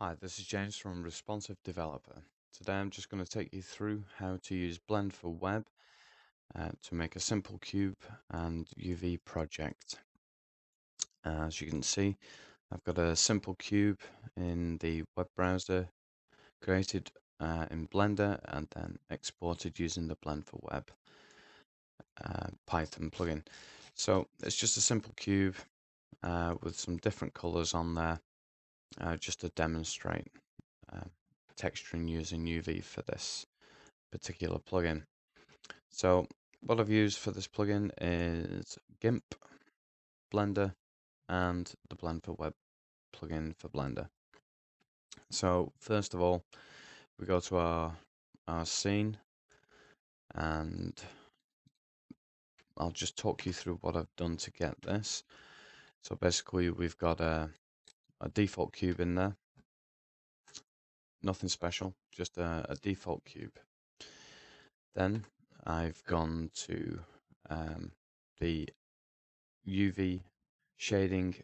Hi, this is James from Responsive Developer. Today I'm just going to take you through how to use Blend4Web uh, to make a simple cube and UV project. as you can see, I've got a simple cube in the web browser created uh, in Blender and then exported using the Blend for Web uh, Python plugin. So it's just a simple cube uh, with some different colors on there uh, just to demonstrate uh, texturing using UV for this particular plugin. So what I've used for this plugin is GIMP, Blender, and the Blend4Web plugin for Blender. So first of all, we go to our our scene, and I'll just talk you through what I've done to get this. So basically, we've got a a default cube in there. Nothing special, just a, a default cube. Then I've gone to um, the UV shading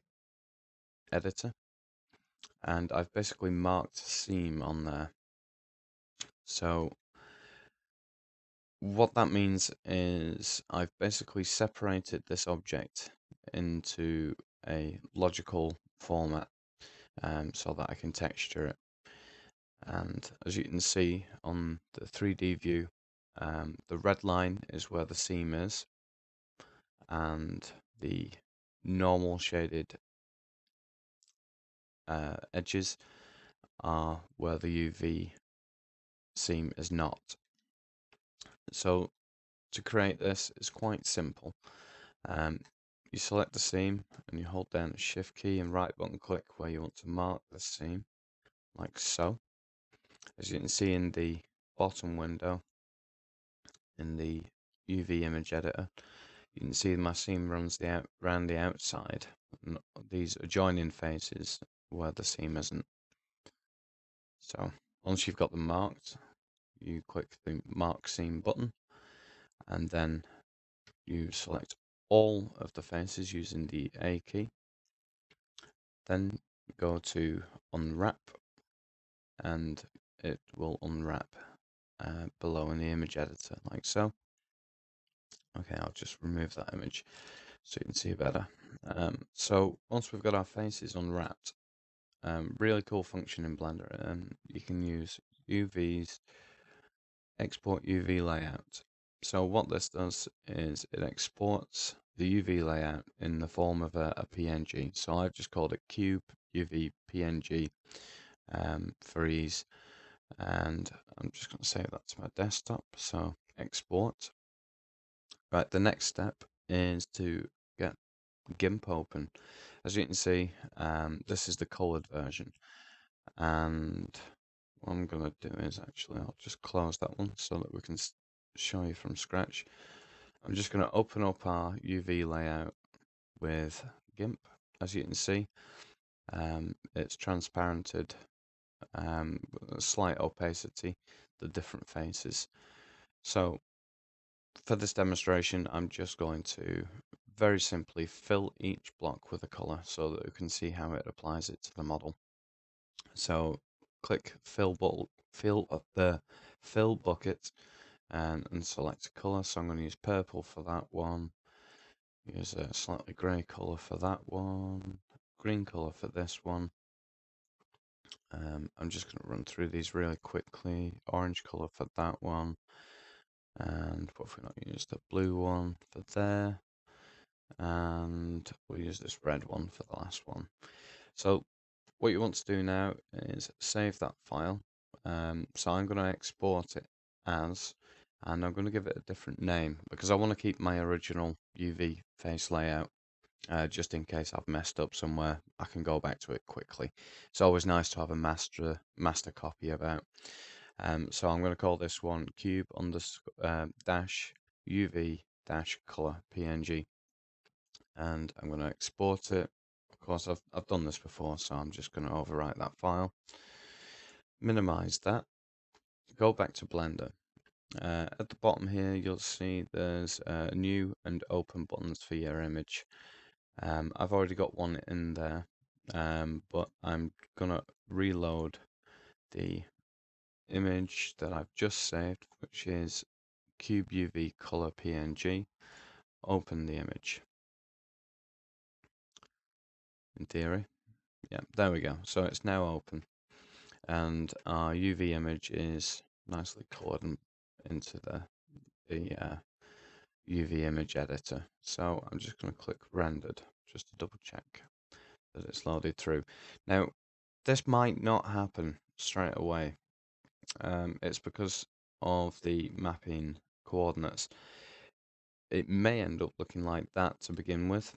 editor and I've basically marked seam on there. So what that means is I've basically separated this object into a logical format um, so that I can texture it. And as you can see on the 3D view, um, the red line is where the seam is, and the normal shaded uh, edges are where the UV seam is not. So to create this is quite simple. Um, you select the seam and you hold down the shift key and right button click where you want to mark the seam like so. As you can see in the bottom window in the UV image editor you can see my seam runs the out around the outside. These adjoining faces where the seam isn't. So once you've got them marked you click the mark seam button and then you select all of the faces using the A key. Then go to unwrap and it will unwrap uh, below in the image editor like so. Okay, I'll just remove that image so you can see better. Um, so once we've got our faces unwrapped, um, really cool function in Blender and you can use UVs, export UV layout. So what this does is it exports the UV layout in the form of a, a PNG. So I've just called it cube UV PNG um, for ease. And I'm just going to save that to my desktop. So export. Right, the next step is to get GIMP open. As you can see, um, this is the colored version. And what I'm going to do is actually, I'll just close that one so that we can show you from scratch. I'm just going to open up our UV layout with GIMP. As you can see, um, it's transparented, um, slight opacity, the different faces. So for this demonstration, I'm just going to very simply fill each block with a color so that you can see how it applies it to the model. So click fill, fill the fill bucket and, and select a colour. So I'm going to use purple for that one. Use a slightly grey colour for that one. Green colour for this one. Um, I'm just going to run through these really quickly. Orange colour for that one. And what if we not use the blue one for there? And we'll use this red one for the last one. So what you want to do now is save that file. Um, so I'm going to export it as and I'm going to give it a different name because I want to keep my original UV face layout uh, just in case I've messed up somewhere I can go back to it quickly. It's always nice to have a master master copy about um, so I'm going to call this one cube underscore uh, dash UV dash color PNG and I'm going to export it. Of course I've, I've done this before so I'm just going to overwrite that file. Minimize that. Go back to Blender uh, at the bottom here, you'll see there's uh, new and open buttons for your image. Um, I've already got one in there, um, but I'm gonna reload the image that I've just saved, which is Cube UV color PNG. Open the image. In theory. Yeah, there we go. So it's now open. And our UV image is nicely colored into the, the uh, UV image editor. So I'm just going to click rendered just to double check that it's loaded through. Now, this might not happen straight away. Um, it's because of the mapping coordinates. It may end up looking like that to begin with.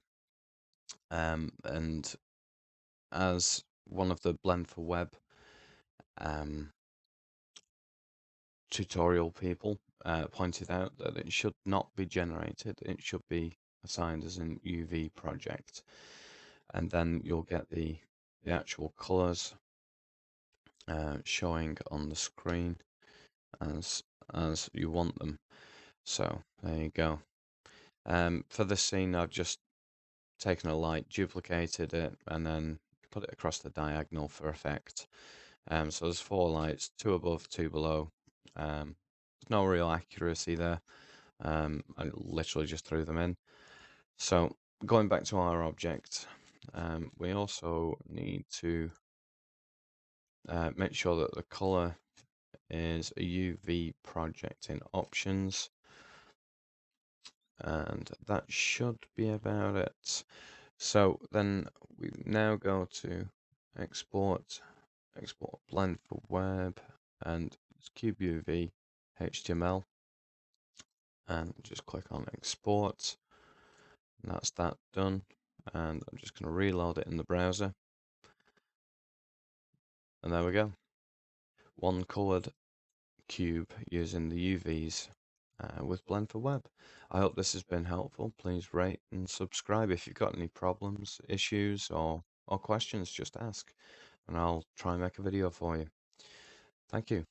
Um, and as one of the Blend4Web um, tutorial people uh, pointed out that it should not be generated. It should be assigned as an UV project. And then you'll get the, the actual colors uh, showing on the screen as as you want them. So there you go. Um, for this scene, I've just taken a light, duplicated it, and then put it across the diagonal for effect. Um, so there's four lights, two above, two below. Um, there's no real accuracy there. Um, I literally just threw them in. So going back to our object, um, we also need to uh, make sure that the color is a UV project in options and that should be about it so then we now go to export export Blend4Web and it's cube UV HTML and just click on export and that's that done and I'm just going to reload it in the browser and there we go one colored cube using the UVs uh, with Blend4Web. I hope this has been helpful. Please rate and subscribe. If you've got any problems, issues, or, or questions, just ask, and I'll try and make a video for you. Thank you.